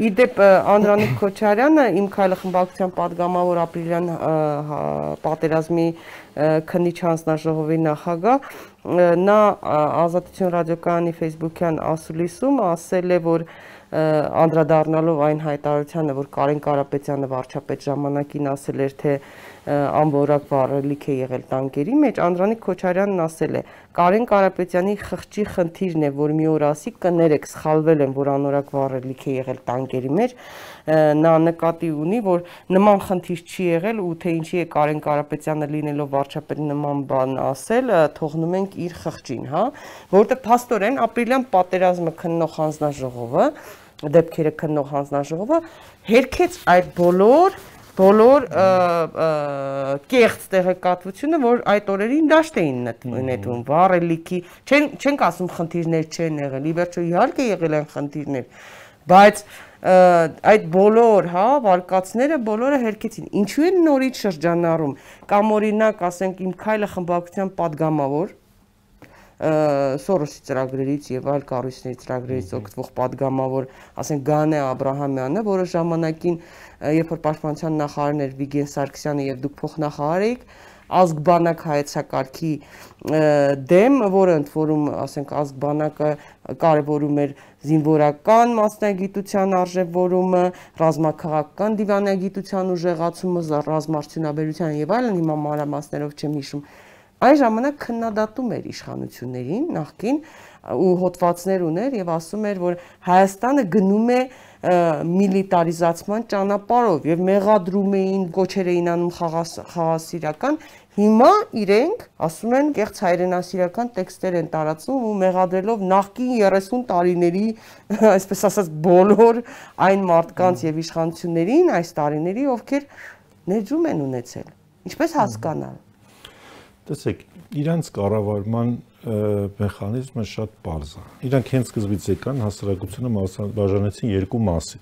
Իդեպ Անդրանիկ Քոչարյանը իմ քայլը խմբակցության падգամավոր ապրիլյան հա, պատերազմի քննիչ հանձնաժողովի նախագահ նա ազատություն ռադիոկայանի Facebook-յան ասուլիսում ասել է որ անդրադառնալով այն հայտարարությանը որ Կարեն Կարապետյանը վարչապետ ժամանակին ասել էր թե անվորակ վառելիք է եղել տանկերի մեջ, Անդրանիկ Քոչարյանն ասել է. Կարեն Կարապետյանի խղճի խնդիրն է, որ մի օր ասի կներեք, սխալվել եմ, որ անորակ վառելիք է եղել տանկերի մեջ, նա նկատի ունի, որ նման խնդիր չի եղել ու թե ինչի է Կարեն Կարապետյանը լինելով վարչապետ նման բան ասել, թողնում ենք իր խղճին, հա, որտեղ փաստորեն ապրիլյան պատերազմը քննող հանձնաժողովը դեպքերը քննող հանձնաժողովը հերքեց այդ բոլոր բոլոր կեղծ տեղեկատվությունը, որ այդ օրերին դաշտ էին նետում, վառելիքի, չեն չենք ասում խնդիրներ չեն եղել, ի վերջո իհարկե եղել են խնդիրներ, բայց այդ բոլոր, հա, վարկածները բոլորը հերքեցին։ Ինչու են նորից շրջանառում։ Կամ օրինակ, ասենք, իմ քայլը խմբակցության падգամավոր, Սորոսի ծրագրերից եւ այլ կառույցների ծրագրերից օգտվող падգամավոր, ասենք Գանե Աբ รา համյանը, որը ժամանակին երբ որ պաշտպանության նախարարն էր Վիգեն Սարգսյանը եւ դուք փոխնախարար էիք, ազգբանակ հայեցակարգի դեմ, որը ընդ որում, ասենք, ազգբանակը կարևորում էր զինվորական մասնագիտության արժևորումը, ռազմաքաղաքական դիվանագիտության ուժեղացումը, ռազմարդյունաբերության եւ այլն, հիմա մանրամասներով չեմ հիշում, այն ժամանակ քննադատում էր իշխանություններին նախքին ու հոդվածներ ուներ եւ ասում էր որ Հայաստանը գնում է միլիտարիզացման ճանապարհով եւ մեղադրում էին գոչեր էին անում խաղասիրական հիմա իրենք ասում են գեղց հայրենասիրական տեքստեր են տարածում ու մեղադրելով նախկին 30 տարիների այսպես ասած բոլոր այն մարդկանց եւ իշխանություններին այս տարիների ովքեր ներդրում են ունեցել ինչպես հասկանալ Տեսեք, իրանց կառավարման մեխանիզմը շատ པարզ է։ Իրանք հենց սկզբից եկան հասարակությունը բաժանեցին երկու մասի։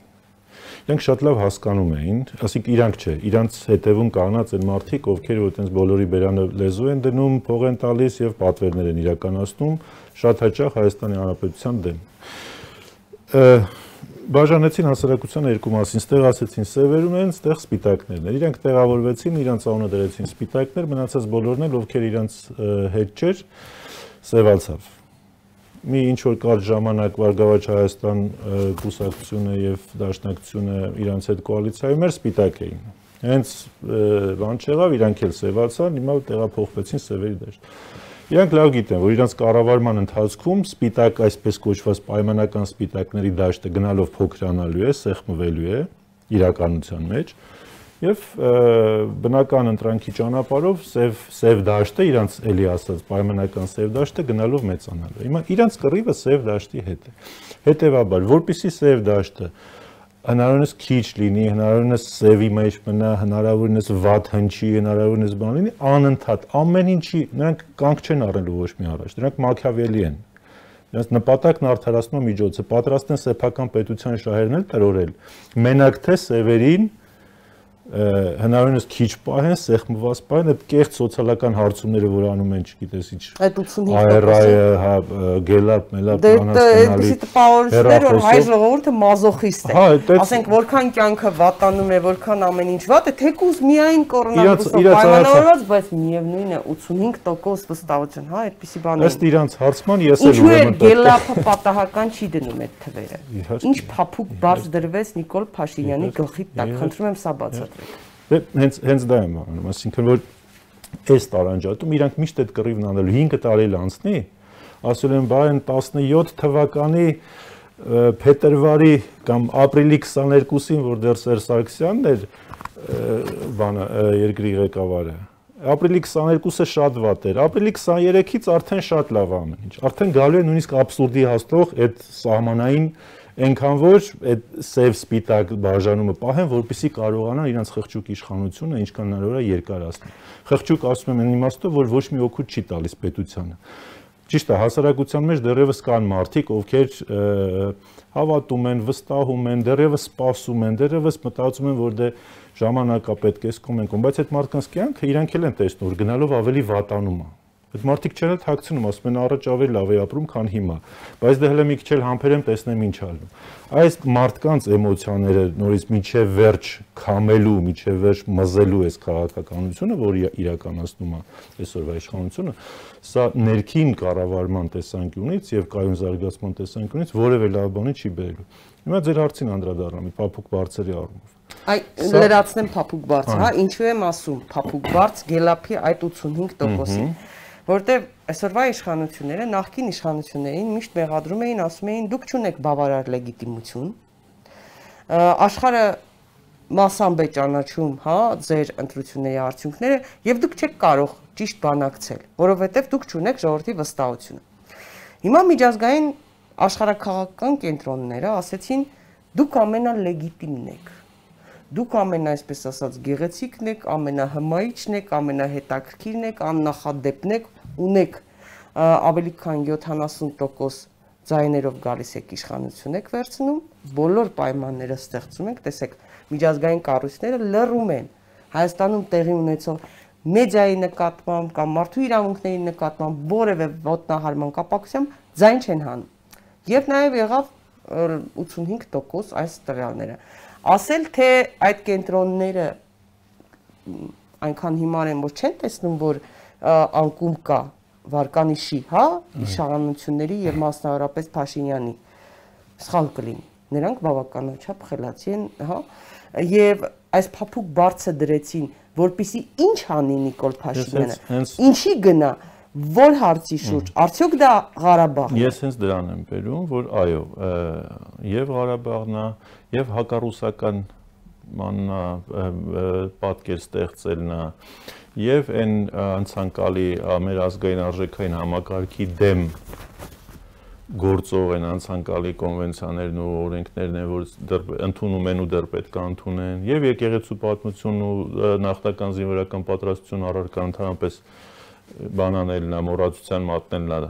Իրանք շատ լավ հասկանում էին, ասիկ իրանք չէ, իրանց հետևում կանած են մարդիկ, ովքեր որ այտենց բոլորի բերանը լեզու են դնում, փող են տալիս եւ պատվերներ են իրականացնում, շատ հաճախ Հայաստանի Հանրապետության դեմ բաժանեցին հասարակությանը երկու մասին, ստեղ ասեցին սևերում են, ստեղ սպիտակներն են։ Իրանք տեղավորվեցին, իրանք անունը դրեցին սպիտակներ, մնացած բոլորն էլ ովքեր իրանք հետ չէր, սևացավ։ Մի ինչ որ կարճ ժամանակ Վարգավաճ Հայաստան կուսակցությունը եւ դաշնակցությունը իրանք հետ կոալիցիայում էր սպիտակ էին։ Հենց բան չեղավ, իրանք էլ սևացան, հիմա տեղափոխվեցին սևերի դաշտ։ Իրանք լավ գիտեն, որ իրանք կառավարման ընթացքում սպիտակ այսպես կոչված պայմանական սպիտակների դաշտը գնալով փոքրանալու է, սեղմվելու է իրականության մեջ եւ բնական ընտրանքի ճանապարհով սև սև դաշտը իրանք էլի ասած պայմանական սև դաշտը գնալով մեծանալու։ Հիմա իրանք կռիվը սև դաշտի հետ է։ Հետևաբար, որpիսի սև դաշտը հնարավորինս քիչ լինի, հնարավորինս սևի մեջ մնա, հնարավորինս վատ հնչի, հնարավորինս բան լինի, անընդհատ ամեն ինչի նրանք կանգ չեն առնելու ոչ մի առաջ։ Նրանք մաքիավելի են։ Նրանց նպատակն արդարացնող միջոցը պատրաստ են սեփական պետության շահերն էլ տրորել։ Մենակ թե սևերին հնարավորինս քիչ պահեն, սեղմված պահեն, այդ կեղծ սոցիալական հարցումները, որ անում են, չգիտես ինչ։ Այդ 85%-ը, հա, գելապ, մելապ բանաց գնալի։ Դե տպավորություններ, որ հայ ժողովուրդը մազոխիստ է։ Ասենք, որքան կյանքը վատանում է, որքան ամեն ինչ վատ է, թեկուզ միայն կորոնավիրուսով պայմանավորված, բայց միևնույն է 85% վստահություն, հա, այդպիսի բան է։ Ըստ իրանց հարցման ես էլ ուրեմն գելապը պատահական չի դնում այդ թվերը։ Ինչ փափուկ բարձ դրվեց Նիկոլ Փաշինյանի գլխի տակ, խնդրում եմ սա բացատրել։ Դե հենց հենց դա եմ անում, այսինքն որ այս տարանջատում իրանք միշտ այդ կռիվն անելու 5 տարի լանցնի, ասել են բա այն 17 թվականի փետրվարի կամ ապրիլի 22-ին, որ դեռ Սերժ Սարգսյանն էր բանը երկրի ղեկավարը, ապրիլի 22-ը շատ վատ էր։ Ապրիլի 23-ից արդեն շատ լավ ամեն ինչ։ Արդեն գալու է նույնիսկ абսուրդի հաստող այդ սահմանային այնքան որ այդ սև սպիտակ բաժանումը պահեն, որպեսզի կարողանան իրենց խղճուկ իշխանությունը ինչքան հնարավոր է երկարացնել։ Խղճուկ ասում եմ այն իմաստով, որ ոչ մի օգուտ չի տալիս պետությանը։ Ճիշտ է, հասարակության մեջ դեռևս կան մարդիկ, ովքեր հավատում են, վստահում են, դեռևս սպասում են, դեռևս մտածում են, որ դե ժամանակա պետք է սկում են կոմ, բայց այդ մարդկանց կյանքը իրանք էլ են տեսնում, որ գնալով ավելի վատանում է Այդ մարդիկ չեն էլ թաքցնում, ասում են առաջ ավելի լավ է ապրում, քան հիմա։ Բայց դե հələ մի քիչ էլ համբերեմ, տեսնեմ ինչ ալնում։ Այս մարդկանց էմոցիաները նորից միջև վերջ քամելու, միջև վերջ մզելու այս քաղաքականությունը, որը իրականացնում է այսօրվա իշխանությունը, սա ներքին կառավարման տեսանկյունից եւ կայուն զարգացման տեսանկյունից որևէ լավ բանի չի բերելու։ Հիմա ձեր հարցին անդրադառնամ, փափուկ բարձրի առումով։ Այ լրացնեմ փափուկ բարձ, հա, ինչու եմ ասում, փափուկ բարձ գելափի այդ 85%-ի որտեվ այսօրվա իշխանությունները նախկին իշխանություններին միշտ մեղադրում էին, ասում էին դուք չունեք բավարար լեգիտիմություն։ Աշխարհը մասամբ է ճանաչում, հա, ձեր ընտրությունների արդյունքները եւ դուք չեք կարող ճիշտ բանակցել, որովհետեւ դուք չունեք ժողովրդի վստահությունը։ Հիմա միջազգային աշխարհակաղակական կենտրոնները ասեցին դուք ամենալեգիտիմն եք դուք ամեն այսպես ասած գեղեցիկն եք, ամենահմայիչն եք, ամենահետաքրքիրն եք, աննախադեպն եք, ունեք ավելի քան 70% ձայներով գալիս եք իշխանություն եք վերցնում, բոլոր պայմանները ստեղծում եք, տեսեք, միջազգային կառույցները լռում են Հայաստանում տեղի ունեցող մեդիայի նկատմամբ կամ մարդու իրավունքների նկատմամբ որևէ ոտնահարման կապակցությամբ ձայն չեն հանում։ Եվ նաև եղավ 85% այս տվյալները։ Ասել թե այդ կենտրոնները այնքան հիմար են, որ չեն տեսնում, որ անկում կա Վարկանիշի, հա, իշխանությունների եւ մասնավորապես Փաշինյանի սխալ կլինի։ Նրանք բավականաչափ խելացի են, հա, եւ այս փափուկ բարձը դրեցին, որpիսի ինչ անի Նիկոլ Փաշինյանը։ Ինչի գնա որ հարցի շուրջ արդյոք դա Ղարաբաղն է Ես հենց դրան եմ բերում որ այո եւ Ղարաբաղն է եւ հակառուսական մաննա պատկեր ստեղծելն է եւ այն անցանկալի մեր ազգային արժեքային համակարգի դեմ գործող են անցանկալի կոնվենցիաներն ու օրենքներն են, որ դեռ ընդունում են ու դեռ պետք է ընդունեն, եւ եկեղեցու պատմությունն ու նախնական զինվորական պատրաստություն առարկա ընդհանրապես բանանելն է, մոռացության մատնելն է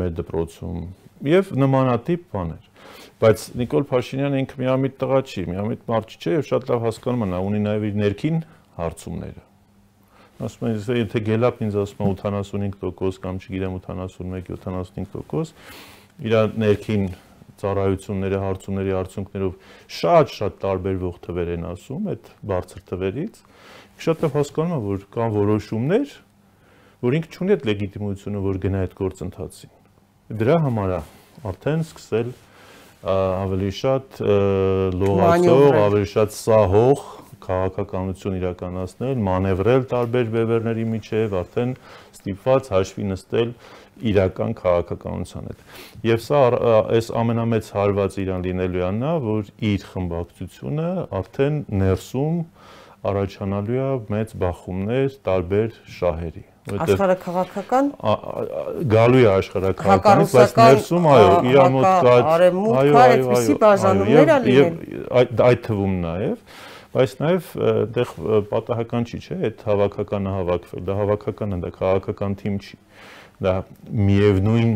մեր դպրոցում եւ նմանատիպ բաներ բայց Նիկոլ Փաշինյանը ինքը միամիտ տղա չի, միամիտ մարդ չէ եւ շատ լավ հասկանում է նա ունի նաեւ իր ներքին հարցումները ասում են, եթե գելապ ինձ ասում է 85% կամ չգիտեմ 81-75%, իր ներքին ծառայությունները, հարցումների արդյունքներով շատ-շատ տարբերվող թվեր են ասում այդ բարձր թվերից։ Շատ լավ հասկանում եմ, որ կան որոշումներ, որ ինքը չունի այդ լեգիտիմությունը, որ գնա այդ գործընթացին։ Դրա համար է արդեն սկսել ավելի շատ լողացող, ավելի շատ սահող քաղաքականություն իրականացնել, մանևրել տարբեր բևերների միջև, արդեն ստիպված հաշվի նստել իրական քաղաքականության հետ։ Եվ սա այս ամենամեծ հարված իրան լինելու է նա, որ իր խմբակցությունը արդեն ներսում առաջանալու է մեծ բախումներ տարբեր շահերի աշխարհակաղակական գալու է աշխարհակաղականից բայց ներսում այո իր մոտ կա այո այդպիսի բաժանումներ ա լինել այդ այդ թվում նաև բայց նաև այդտեղ պատահական չի, չէ, այդ հավաքականը հավաքվել, դա հավաքական է, դա քաղաքական թիմ չի։ Դա միևնույն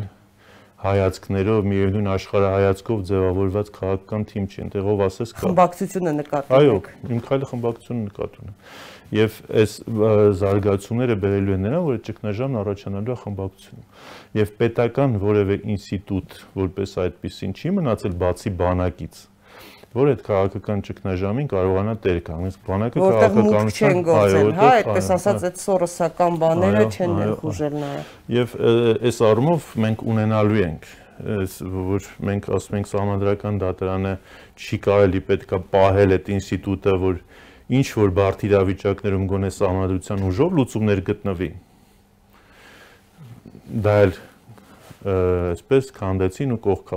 հայացքներով, միևնույն աշխարհայացքով ձևավորված քաղաքական թիմ չի, այնտեղ ով ասես կա։ Խմբակցությունը նկատում Այո, իմ քայլը խմբակցությունը նկատում է։ Եվ այս զարգացումները բերելու են նրան, որ ճգնաժամն առաջանալու է խմբակցությունում։ Եվ պետական որևէ ինստիտուտ, որպես այդպեսին չի մնացել բացի բանակից, որ այդ քաղաքական ճգնաժամին կարողանա տեր կանգնել։ Բանակը քաղաքականության այո, հա, այդպես ասած այդ սորոսական բաները չեն ներխուժել նրա։ Եվ այս առումով մենք ունենալու ենք որ մենք ասում ենք համանդրական դատարանը չի կարելի պետքա պահել այդ ինստիտուտը, որ ինչ որ բարդ իրավիճակներում գոնե համանդրության ուժով լուծումներ գտնվի։ Դա էլ այսպես քանդեցին ու կողք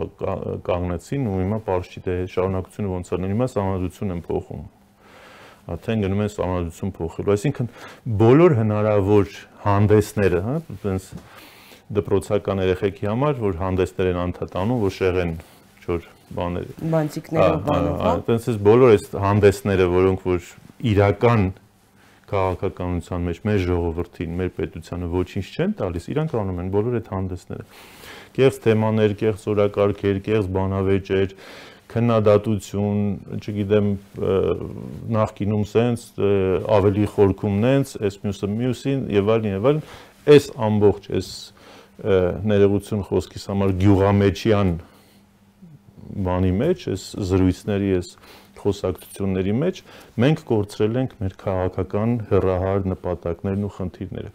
կանգնեցին ու հիմա པարզ չի թե շարունակությունը ոնց է հիմա համադրություն են փոխում արդեն գնում են համադրություն փոխելու այսինքն բոլոր հնարավոր հանդեսները հա այնպես դպրոցական երեխեքի համար որ հանդեսներ են անդադանում որ շեղեն չոր բաներ բանցիկներով բանով հա այնպես բոլոր այս հանդեսները որոնք որ իրական քաղաքականության մեջ մեր ժողովրդին, մեր պետությանը ոչինչ չեն տալիս, իրանք անում են բոլոր այդ հանդեսները կեղծ թեմաներ, կեղծ օրակարգեր, կեղծ բանավեճեր, քննադատություն, չգիտեմ, նախկինում սենց ավելի խորքում նենց, այս մյուսը մյուսին եւ այլն եւ այլն այս ամբողջ այս ներողություն խոսքիս համար գյուղամեջյան բանի մեջ, այս զրույցների, այս խոսակցությունների մեջ մենք կորցրել ենք մեր քաղաքական հերահար նպատակներն ու խնդիրները։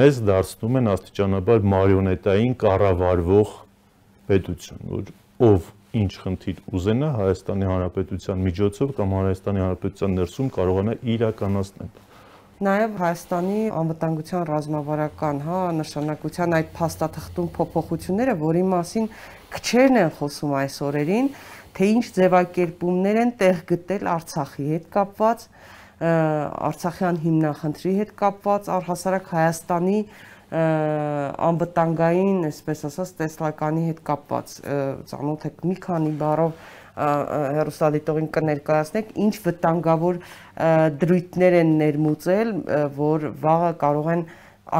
Մեզ դարձնում են աստիճանաբար մարիոնետային կառավարվող պետություն, որ ով ինչ խնդիր ուզենա Հայաստանի Հանրապետության միջոցով կամ Հայաստանի Հանրապետության ներսում կարողանա իրականացնել նաև Հայաստանի անվտանգության ռազմավարական, հա, նշանակության այդ փաստաթղթում փոփոխությունները, որի մասին քչերն են խոսում այս օրերին, թե ինչ ձևակերպումներ են տեղ գտել Արցախի հետ կապված, Արցախյան հիմնախնդրի հետ կապված, առհասարակ Հայաստանի անվտանգային, այսպես ասած, տեսլականի հետ կապված ծանոթ եք մի քանի բառով հերոստադիտողին կներկայացնեք, ինչ վտանգավոր դրույթներ են ներմուծել, որ վաղը կարող են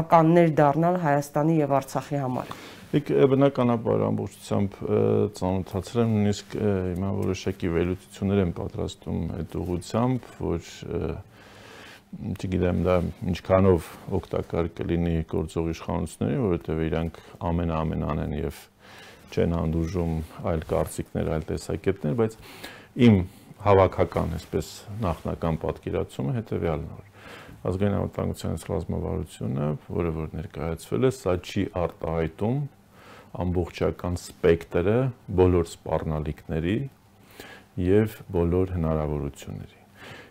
ականներ դառնալ Հայաստանի եւ Արցախի համար։ Իք բնականաբար ամբողջությամբ ծանոթացրել եմ նույնիսկ հիմա որոշակի վերլուծություններ եմ պատրաստում այդ ուղությամբ, որ չգիտեմ դա ինչքանով օգտակար կլինի գործող իշխանություններին, որովհետև իրանք ամեն-ամեն անեն եւ չեն հանդուրժում այլ կարծիքներ, այլ տեսակետներ, բայց իմ հավաքական, այսպես նախնական պատկերացումը հետեւյալն է. Ազգային անվտանգության ռազմավարությունը, որը որ ներկայացվել է, սա չի արտահայտում ամբողջական սպեկտրը բոլոր սպառնալիքների եւ բոլոր հնարավորությունների։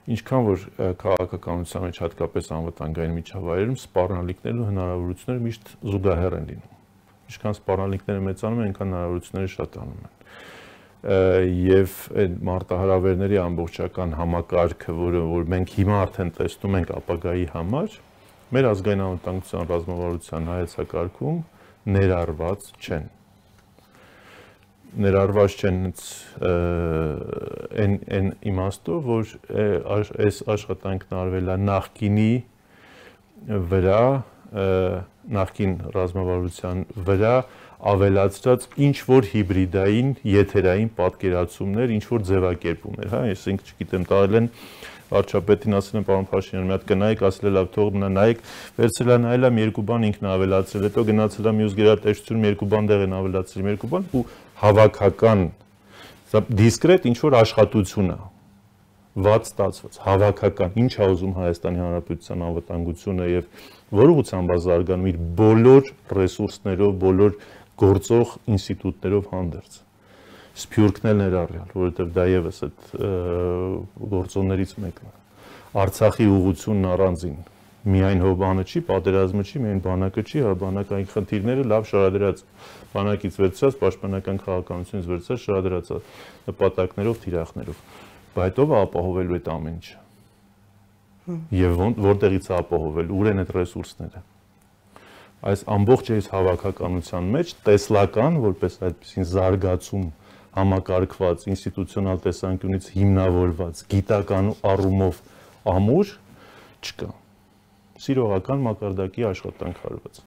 Ինչքան որ քաղաքականության մեջ հատկապես անվտանգային միջավայրերում սպառնալիքներն ու հնարավորությունները միշտ զուգահեռ են լինում ինչքան սպառնալիքները մեծանում են, այնքան հնարավորությունները շատանում են եւ այդ մարտահրավերների ամբողջական համակարգը, որը որ մենք հիմա արդեն տեսնում ենք ապագայի համար, մեր ազգային անվտանգության ռազմավարության հայեցակարգում ներառված չեն ներառված չեն այն այն իմաստով, որ այս աշխատանքն արվել է նախկինի վրա նախքին ռազմավարության վրա ավելացրած ինչ որ հիբրիդային եթերային պատկերացումներ, ինչ որ ձևակերպումներ, հա, այսինքն չգիտեմ, տարել են վարչապետին ասել են պարոն Փաշինյան, մի հատ կնայեք, ասել է լավ, թող մնա նայեք, վերցրել է նայել եմ երկու բան ինքն ավելացրել, հետո գնացել եմ մյուս գերատեսչությունում երկու բան դեղ են ավելացրել, երկու բան ու հավաքական դիսկրետ ինչ որ աշխատություն է ված ստացված հավաքական ինչ է ուզում Հայաստանի Հանրապետության անվտանգությունը եւ որ ուղղությամբ զարգանում իր բոլոր ռեսուրսներով, բոլոր գործող ինստիտուտներով հանդերձ։ Սփյուռքն էլ ներառյալ, որովհետև դա եւս այդ գործոններից մեկն է։ Արցախի ուղությունն առանձին միայն հոբանը չի, պատերազմը չի, միայն բանակը չի, հա բանակային խնդիրները լավ շարադրած բանակից վերցրած, պաշտպանական քաղաքականությունից վերցրած շարադրած նպատակներով, թիրախներով։ Բայց ով է ապահովելու այդ ամեն ինչը եւ որտեղից է ապահովել, ուր են այդ ռեսուրսները։ Այս ամբողջ այս հավաքականության մեջ տեսլական, որպես այդպեսին զարգացում համակարգված ինստիտուցիոնալ տեսանկյունից հիմնավորված գիտական առումով ամուր չկա։ Սիրողական մակարդակի աշխատանք արված։